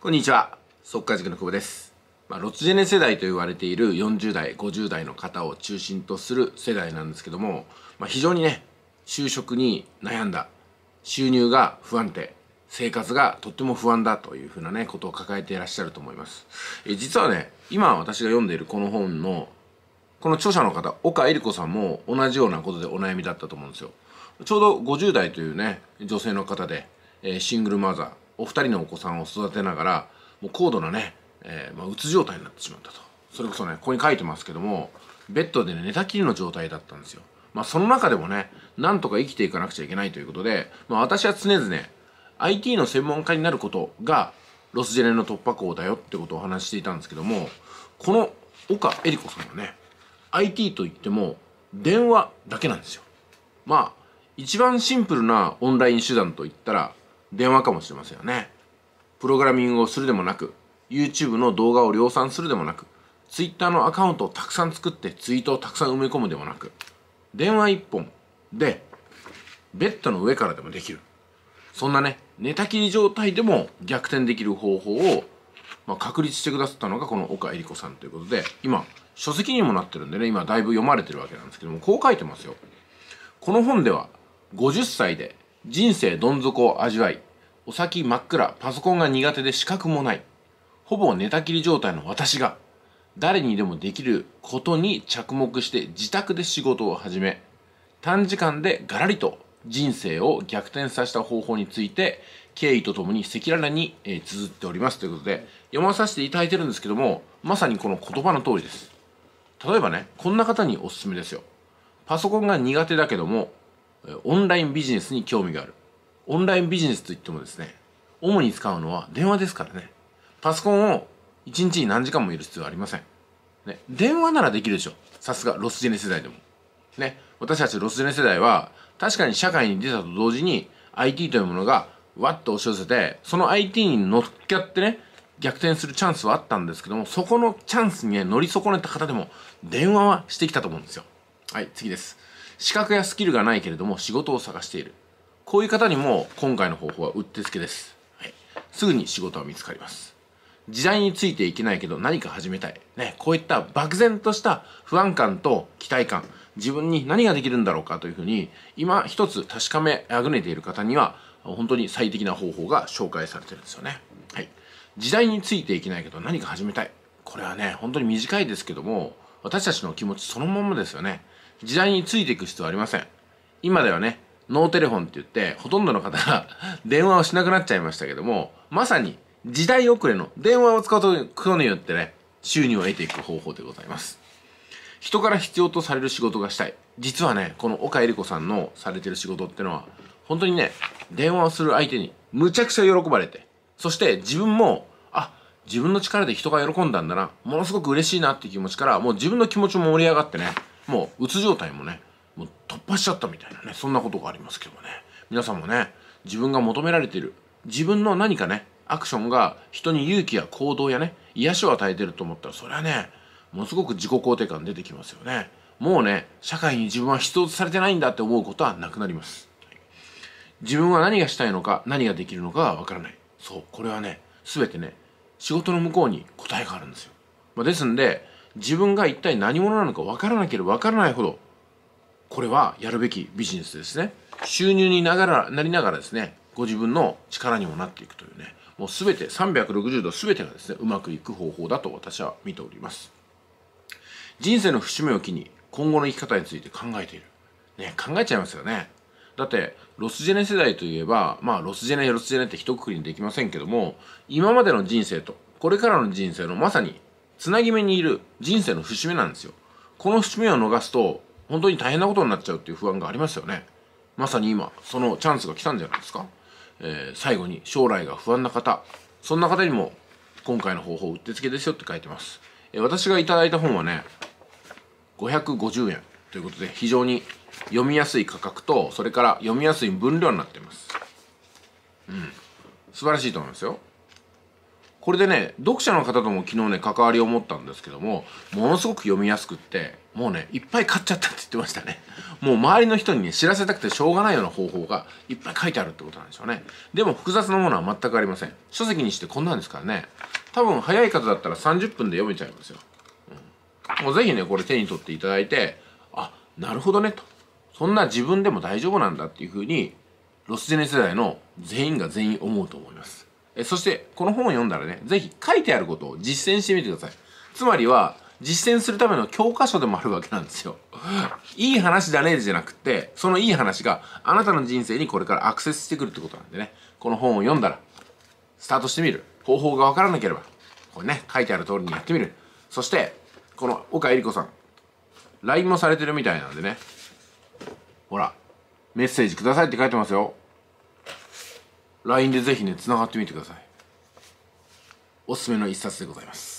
こんにちは。速稼塾の久保です、まあ、ロツジェネ世代と言われている40代50代の方を中心とする世代なんですけども、まあ、非常にね就職に悩んだ収入が不安定生活がとっても不安だというふうなねことを抱えていらっしゃると思います。え実はね今私が読んでいるこの本のこの著者の方岡恵理子さんも同じようなことでお悩みだったと思うんですよ。ちょうど50代というね女性の方で、えシングルマザーお二人のお子さんを育てながらもう高度なね、えーまあ、うつ状態になってしまったと。それこそねここに書いてますけどもベッドで、ね、寝たきりの状態だったんですよ。まあその中でもねなんとか生きていかなくちゃいけないということで、まあ、私は常々 IT の専門家になることがロスジェネの突破口だよってことをお話ししていたんですけどもこの岡恵理子さんはね IT といっても電話だけなんですよ。まあ一番シンプルなオンライン手段といったら電話かもしれませんよね。プログラミングをするでもなく YouTube の動画を量産するでもなく Twitter のアカウントをたくさん作ってツイートをたくさん埋め込むでもなく電話一本でベッドの上からでもできる。そんなね寝たきり状態でも逆転できる方法を、まあ、確立してくださったのがこの岡恵理子さんということで今書籍にもなってるんでね今だいぶ読まれてるわけなんですけどもこう書いてますよ。この本では50歳で人生どん底を味わいお先真っ暗パソコンが苦手で資格もない。ほぼ寝たきり状態の私が誰にでもできることに着目して自宅で仕事を始め短時間でガラリと人生を逆転させた方法について経緯とともに赤裸々に、えー綴っております。ということで読まさせていただいてるんですけどもまさにこの言葉の通りです。例えばねこんな方におすすめですよ。パソコンが苦手だけどもオンラインビジネスに興味がある。オンラインビジネスといってもですね主に使うのは電話ですからね。パソコンを1日に何時間もいる必要はありません、ね、電話ならできるでしょ。さすがロスジェネ世代でも。ね私たちロスジェネ世代は確かに社会に出たと同時に IT というものがわっと押し寄せてその IT に乗っかってね逆転するチャンスはあったんですけどもそこのチャンスにね乗り損ねた方でも電話はしてきたと思うんですよ。はい次です。資格やスキルがないけれども仕事を探している。こういう方にも今回の方法はうってつけです、はい、すぐに仕事は見つかります。時代についていけないけど何か始めたい、ね、こういった漠然とした不安感と期待感。自分に何ができるんだろうかというふうに今一つ確かめあぐねている方には本当に最適な方法が紹介されてるんですよね、はい、時代についていけないけど何か始めたい。これはね本当に短いですけども私たちの気持ちそのままですよね。時代についていく必要はありません。今ではね。ノーテレフォンって言ってほとんどの方が電話をしなくなっちゃいましたけどもまさに時代遅れの電話を使うことによってね収入を得ていく方法でございます。人から必要とされる仕事がしたい。実はねこの岡恵理子さんのされてる仕事ってのは本当にね電話をする相手にむちゃくちゃ喜ばれてそして自分もあ自分の力で人が喜んだんだな。ものすごく嬉しいなっていう気持ちからもう自分の気持ちも盛り上がってねもううつ状態もね突破しちゃったみたいなねそんなことがありますけどね。皆さんもね自分が求められている自分の何かねアクションが人に勇気や行動やね癒しを与えてると思ったらそれはねものすごく自己肯定感出てきますよね。もうね社会に自分は必要とされてないんだって思うことはなくなります。自分は何がしたいのか何ができるのかはわからない。そうこれはね全てね仕事の向こうに答えがあるんですよ、まあ、ですんで自分が一体何者なのかわからなければわからないほどこれはやるべきビジネスですね。収入にながらなりながらですねご自分の力にもなっていくというね。もう全て360度全てがですねうまくいく方法だと私は見ております。人生の節目を機に今後の生き方について考えている。ね考えちゃいますよね。だってロスジェネ世代といえばまあロスジェネロスジェネって一括りにできませんけども今までの人生とこれからの人生のまさにつなぎ目にいる人生の節目なんですよ。この節目を逃すと本当に大変なことになっちゃうっていう不安がありますよね。まさに今そのチャンスが来たんじゃないですか、えー最後に将来が不安な方。そんな方にも今回の方法うってつけですよって書いてます、えー私がいただいた本はね550円。ということで非常に読みやすい価格とそれから読みやすい分量になっています。うん。素晴らしいと思いますよ。これでね読者の方とも昨日ね関わりを持ったんですけどもものすごく読みやすくってもうねいっぱい買っちゃったって言ってましたね。もう周りの人にね知らせたくてしょうがないような方法がいっぱい書いてあるってことなんでしょうね。でも複雑なものは全くありません。書籍にしてこんなんですからね。多分早い方だったら30分で読めちゃいますよ、うん、もうぜひねこれ手に取っていただいてあなるほどねと。そんな自分でも大丈夫なんだっていうふうにロスジェネ世代の全員が全員思うと思います。えそしてこの本を読んだらね是非書いてあることを実践してみてください。つまりは実践するための教科書でもあるわけなんですよ。いい話だねじゃなくてそのいい話があなたの人生にこれからアクセスしてくるってことなんでね。この本を読んだらスタートしてみる。方法が分からなければこれね書いてある通りにやってみる。そしてこの岡えり子さん LINE もされてるみたいなんでね。ほらメッセージくださいって書いてますよ。LINE でぜひねつながってみてください。おすすめの一冊でございます。